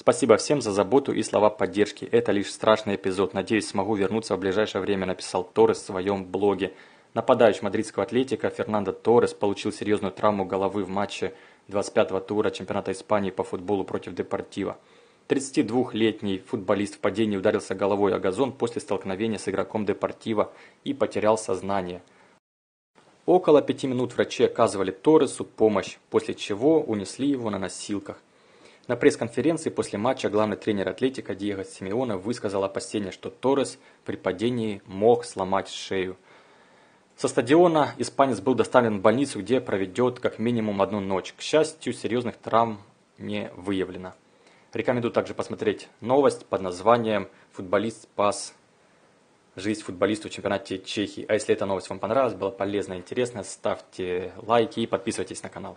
Спасибо всем за заботу и слова поддержки. Это лишь страшный эпизод. Надеюсь, смогу вернуться в ближайшее время, написал Торрес в своем блоге. Нападающий мадридского атлетика Фернандо Торрес получил серьезную травму головы в матче 25-го тура чемпионата Испании по футболу против Депортива. 32-летний футболист в падении ударился головой о газон после столкновения с игроком Депортива и потерял сознание. Около пяти минут врачи оказывали Торресу помощь, после чего унесли его на носилках. На пресс-конференции после матча главный тренер Атлетика Диего Симеона высказал опасение, что Торрес при падении мог сломать шею. Со стадиона испанец был доставлен в больницу, где проведет как минимум одну ночь. К счастью, серьезных травм не выявлено. Рекомендую также посмотреть новость под названием «Футболист спас жизнь футболисту в чемпионате Чехии». А если эта новость вам понравилась, была полезна и интересна, ставьте лайки и подписывайтесь на канал.